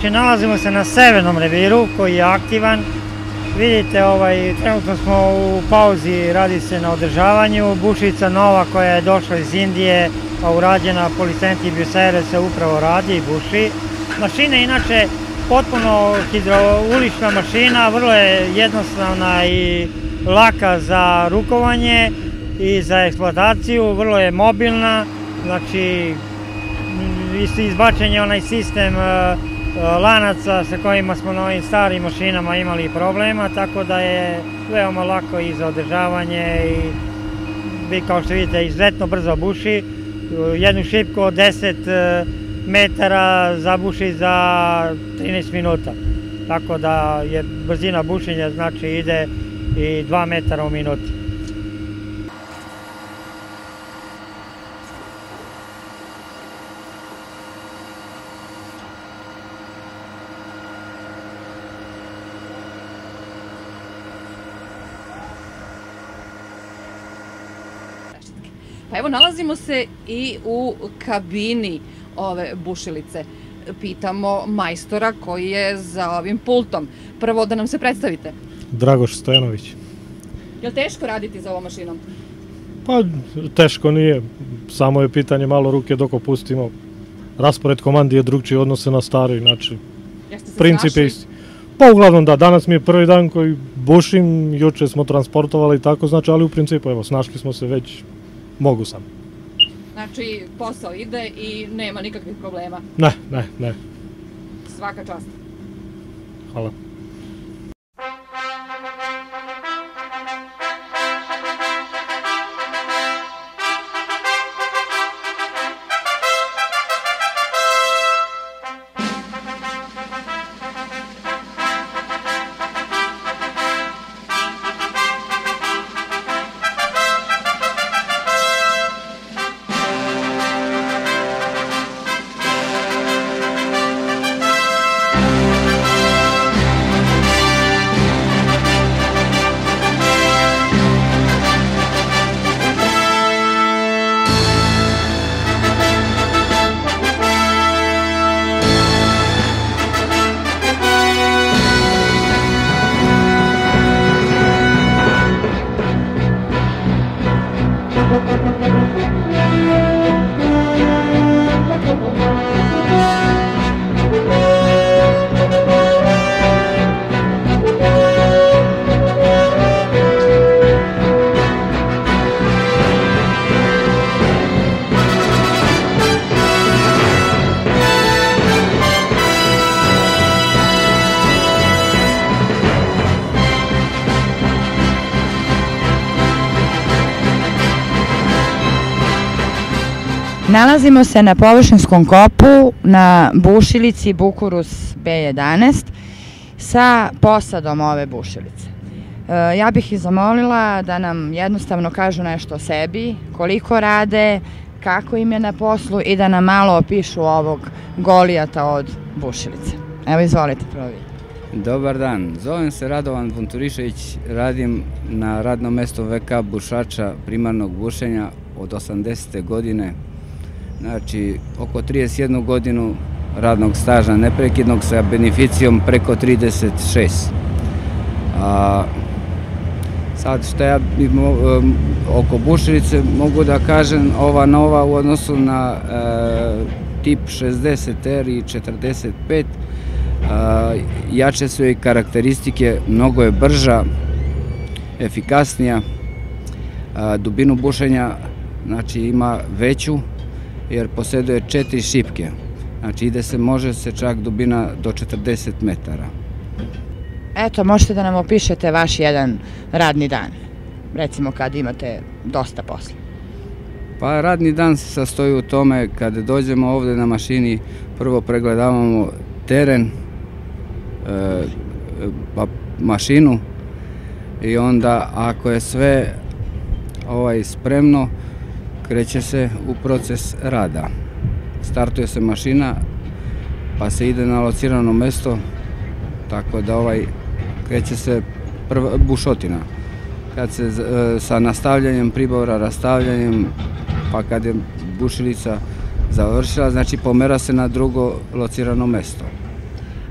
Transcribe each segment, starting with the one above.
Znači, nalazimo se na severnom reviru koji je aktivan. Vidite, ovaj, trenutno smo u pauzi, radi se na održavanju. Bušica nova koja je došla iz Indije, a urađena po licenciji Bjussere se upravo radi i buši. Mašina je inače potpuno hidroulična mašina, vrlo je jednostavna i laka za rukovanje i za eksploataciju, vrlo je mobilna, znači izbačen je onaj sistem uh, lanaca sa kojima smo na ovim starim mašinama imali problema, tako da je veoma lako i za održavanje i vi kao što vidite izuzetno brzo buši. Jednu šipku od 10 metara zabuši za 13 minuta. Tako da je brzina bušenja znači ide i 2 metara u minuti. Pa evo, nalazimo se i u kabini ove bušilice. Pitamo majstora koji je za ovim pultom. Prvo da nam se predstavite. Dragoš Stojanović. Je li teško raditi za ovom mašinom? Pa teško nije, samo je pitanje malo ruke dok opustimo. Raspored komandi je drugčiji odnose na Jeste se princip je isti. Pa uglavnom da, danas mi je prvi dan koji bušim, juče smo transportovali i tako, znači, ali u principu, evo, snašli smo se već, mogu sam. Znači, posao ide i nema nikakvih problema. Ne, ne, ne, Svaka čast. hvala. Nalazimo se na površinskom kopu na bušilici Bukurus B11 sa posadom ove bušilice. E, ja bih ih zamolila da nam jednostavno kažu nešto o sebi, koliko rade, kako im je na poslu i da nam malo opišu ovog golijata od bušilice. Evo izvolite prvo. Dobar dan, zovem se Radovan Vunturišević, radim na radnom mestu VK bušača primarnog bušenja od 80. godine. Znači, oko 31 godinu radnog staža neprekidnog sa beneficijom preko 36. A, sad što ja bi mo- oko bušilice mogu da kažem ova nova u odnosu na e, tip 60R i 45 A, jače su i karakteristike, mnogo je brža, efikasnija, a, dubinu bušenja znači ima veću jer posjeduje četiri šipke. Znači ide se, može se čak dubina do 40 metara. Eto, možete da nam opišete vaš jedan radni dan. Recimo kad imate dosta posla. Pa radni dan se sastoji u tome kad dođemo ovde na mašini, prvo pregledavamo teren, e, pa mašinu i onda ako je sve ovaj spremno, kreće se u proces rada. Startuje se mašina, pa se ide na locirano mesto, tako da ovaj kreće se prva bušotina. Kad se e, sa nastavljanjem pribora, rastavljanjem, pa kad je bušilica završila, znači pomera se na drugo locirano mesto.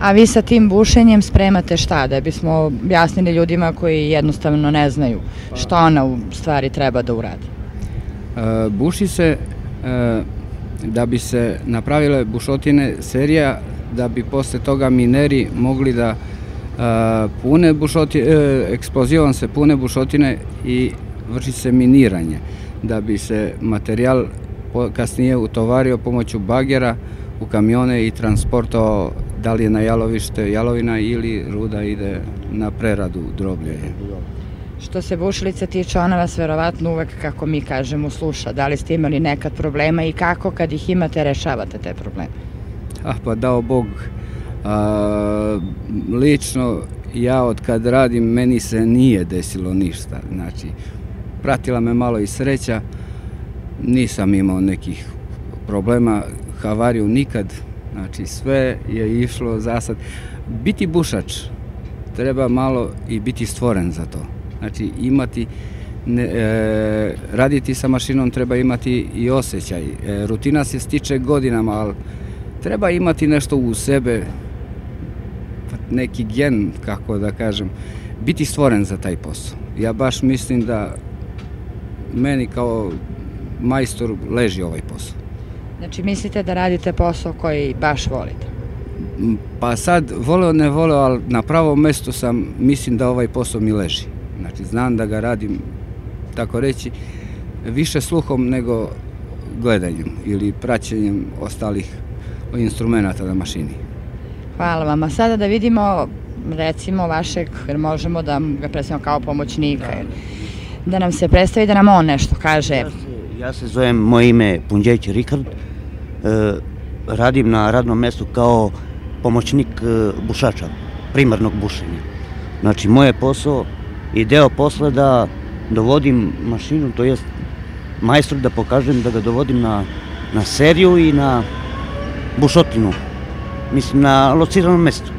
A vi sa tim bušenjem spremate šta? Da bismo objasnili ljudima koji jednostavno ne znaju šta ona u stvari treba da uradi. E, buši se e, da bi se napravile bušotine serija, da bi posle toga mineri mogli da e, pune bušotine, eksplozivom se pune bušotine i vrši se miniranje, da bi se materijal kasnije utovario pomoću bagera u kamione i transportovao da li je na jalovište jalovina ili ruda ide na preradu droblje. Što se bušilica tiče, ona vas verovatno uvek, kako mi kažemo, sluša. Da li ste imali nekad problema i kako kad ih imate rešavate te probleme? Ah, pa dao Bog, a, lično ja od kad radim meni se nije desilo ništa. Znači, pratila me malo i sreća, nisam imao nekih problema, havariju nikad, znači sve je išlo za sad. Biti bušač treba malo i biti stvoren za to. Znači imati ne, e, raditi sa mašinom treba imati i osjećaj. E, rutina se stiče godinama, ali treba imati nešto u sebe, neki gen, kako da kažem, biti stvoren za taj posao. Ja baš mislim da meni kao majstor leži ovaj posao. Znači mislite da radite posao koji baš volite? Pa sad, voleo ne voleo, ali na pravom mestu sam, mislim da ovaj posao mi leži. Znači, znam da ga radim, tako reći, više sluhom nego gledanjem ili praćenjem ostalih instrumenta na mašini. Hvala vam. A sada da vidimo recimo vašeg, jer možemo da ga predstavimo kao pomoćnika, da, da nam se predstavi da nam on nešto kaže. Ja se, ja se zovem, moje ime je Punđeć Rikard, e, radim na radnom mestu kao pomoćnik e, bušača, primarnog bušenja. Znači, moje posao i deo posla da dovodim mašinu, to jest majstor da pokažem da ga dovodim na, na seriju i na bušotinu, mislim na lociranom mestu.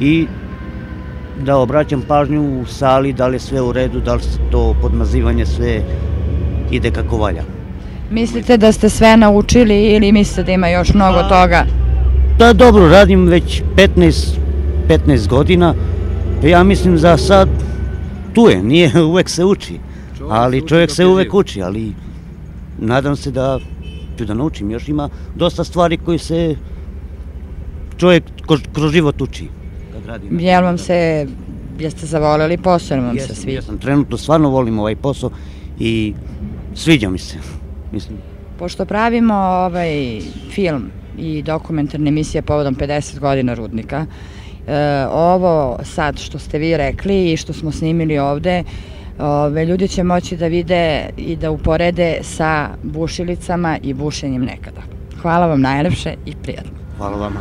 I da obraćam pažnju u sali da li je sve u redu, da li to podmazivanje sve ide kako valja. Mislite da ste sve naučili ili mislite da ima još mnogo Pa, toga? Da, dobro, radim već 15, 15 godina. Ja mislim za sad tu je, nije, uvek se uči. Ali čovjek se uvek uči, ali nadam se da ću da naučim. Još ima dosta stvari koji se čovjek kroz, život uči. Kad Jel vam se, jeste zavoleli posao, jel vam se Jesam, svi? jesam, trenutno stvarno volim ovaj posao i sviđa mi se. Mislim, Pošto pravimo ovaj film i dokumentarne emisije povodom 50 godina Rudnika, e, ovo sad što ste vi rekli i što smo snimili ovde, ove, ljudi će moći da vide i da uporede sa bušilicama i bušenjem nekada. Hvala vam najlepše i prijatno. hvala vama.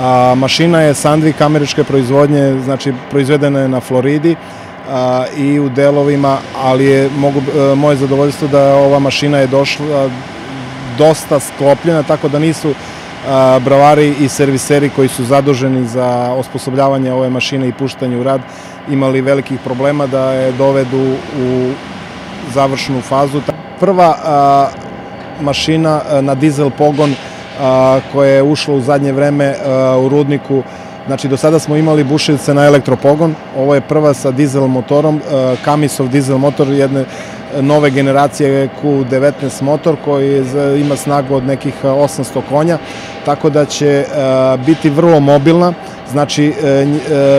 A, mašina je Sandvik američke proizvodnje, znači proizvedena je na Floridi i u delovima, ali je e, moje zadovoljstvo da ova mašina je došla dosta sklopljena, tako da nisu bravari i serviseri koji su zaduženi za osposobljavanje ove mašine i puštanje u rad imali velikih problema da je dovedu u završnu fazu. Prva mašina a, na dizel pogon a, koja je ušla u zadnje vreme u rudniku. Znači, do sada smo imali bušilice na elektropogon, ovo je prva sa dizel motorom, e, Kamisov dizel motor jedne nove generacije Q19 motor koji ima snagu od nekih 800 konja, tako da će e, biti vrlo mobilna, znači e,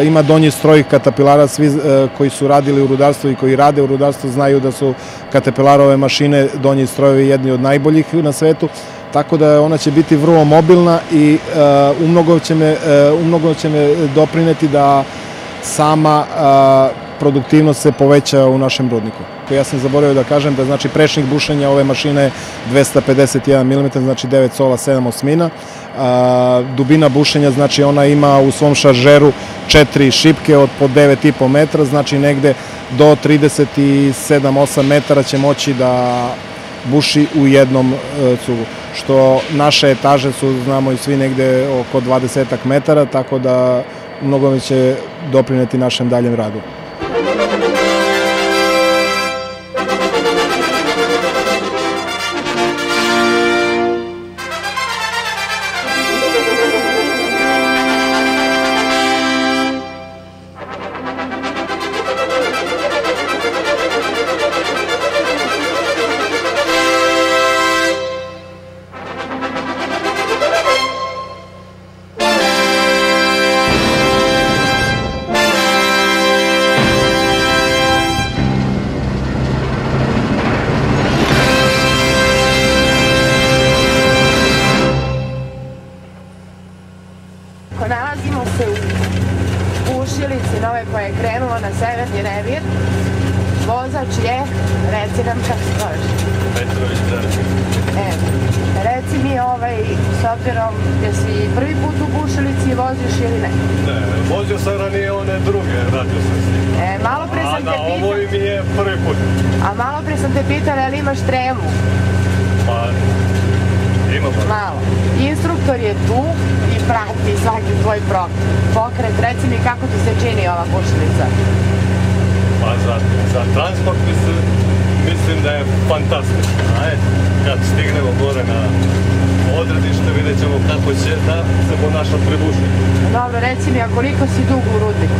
ima donji stroj katapilara, svi koji su radili u rudarstvu i koji rade u rudarstvu znaju da su katapilarove mašine donji strojevi jedni od najboljih na svetu, tako da ona će biti vrlo mobilna i uh, umnogo, će me, uh, umnogo će me doprineti da sama uh, produktivnost se poveća u našem rudniku. Ja sam zaboravio da kažem da znači prešnik bušenja ove mašine je 251 mm, znači 9 sola, 7 osmina. Dubina bušenja, znači ona ima u svom šaržeru četiri šipke od po 9,5 metra, znači negde do 37-8 metara će moći da buši u jednom cugu. Što naše etaže su, znamo i svi, negde oko 20 metara, tako da mnogo mi će doprineti našem daljem radu. je prvi put. A malo pre sam te pitala, ali imaš tremu? Pa, imam. Malo. Instruktor je tu i prati svaki tvoj prok. pokret. Reci mi kako ti se čini ova kušnica? Pa za, za transport mislim, mislim da je fantastično. Ajde, kad stignemo gore na odredište vidjet ćemo kako će da se ponaša pribušnik. Dobro, reci mi, a koliko si dugo u rudniku?